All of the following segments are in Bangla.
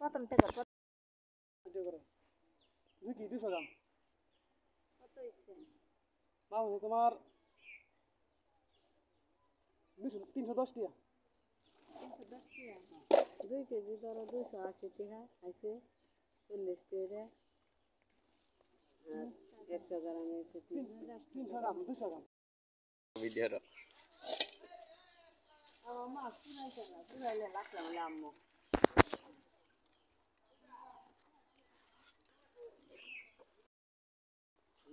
প্রথম থেকে দুই কি দুশো গ্রাম কত হয়েছে দাম হচ্ছে তোমার দুশো তিনশো দশ টাকা তিনশো দশ টাকা দুই কেজি ধরো দুশো আশি টাকা আছে চল্লিশ আর একশো গ্রামে তিনশো গ্রাম দুশো গ্রাম। ভিডিওর। আমার মাছ পুরাইলে লাগলাম আম্মু?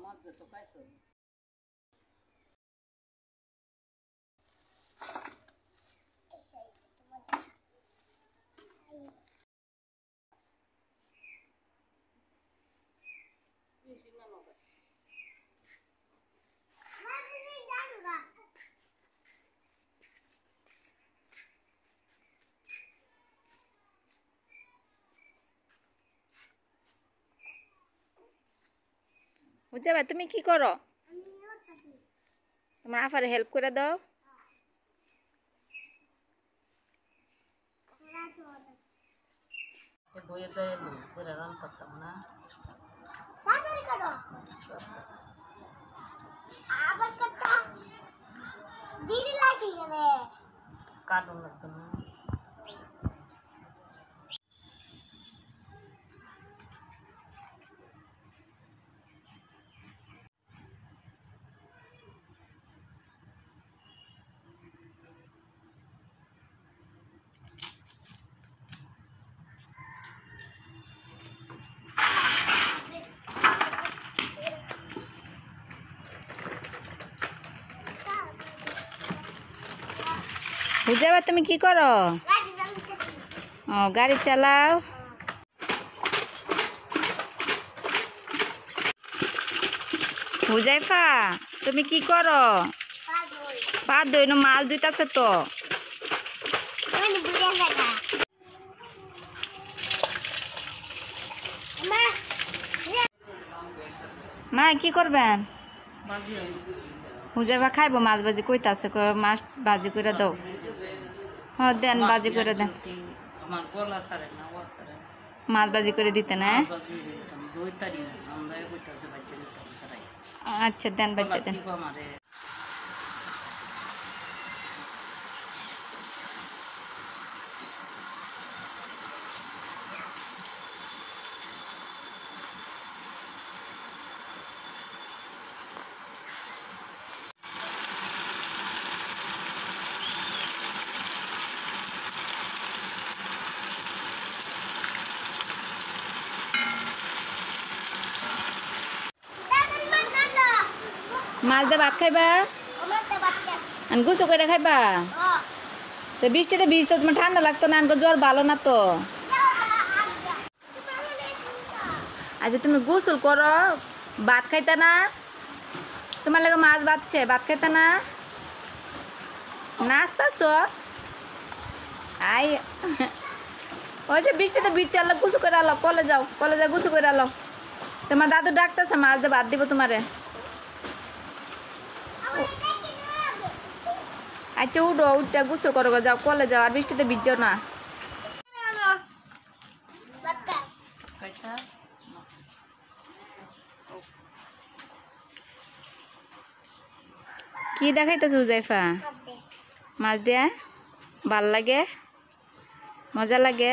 まず溶かしとる。の হুজাইফা তুমি কি করো তোমার আফারে হেল্প করে দাও বইয়ে দয়ে করে রান করতাম না আবার কত দিদি লাগে গেলে কার্টুন লাগতো না হুজাইফা তুমি কি করো? ও গাড়ি চালাও। হুজাইফা তুমি কি করো? পা দইনো মাল দুইটাছে তো। মা মা কি করবেন? হুজাইফা খাইবো মাছ ভাজি কইতাছে কই মাছ ভাজি করে দাও। হ দেন ভাজি করে দেন আমার গলা সারে না ও সারে মাছ ভাজি করে দিতে না বাজি দিতাম দই তারি আমরা কইতাছে বাচ্চা দিতাম সারাই আচ্ছা দেন বাচ্চা দেন মাছ দিয়ে ভাত খাইবা? গুছো করে খাইবা? তো বৃষ্টিতে ভিজতে তোমার ঠান্ডা লাগতো না আনকো জ্বর ভালো না তো? আচ্ছা তুমি গোসল করো ভাত খাইতা না? তোমার লাগে মাছ বাচ্ছে ভাত খাইতা না? নাচতাছ? আই ওই যে বৃষ্টিতে বীজ চাললো গুছু করে আলো কলে যাও কলে যাও গুছু করে আলো। তোমার দাদু ডাকতেছে মাছ দিয়ে ভাত দিব তোমারে। আচ্ছা উঠো উঠটা গুছু করো যাও কলে যাও, আর বৃষ্টিতে ভিজ না। কি দেখাইতেছ হুজাইফা মাছ দিয়া? ভালো লাগে? মজা লাগে?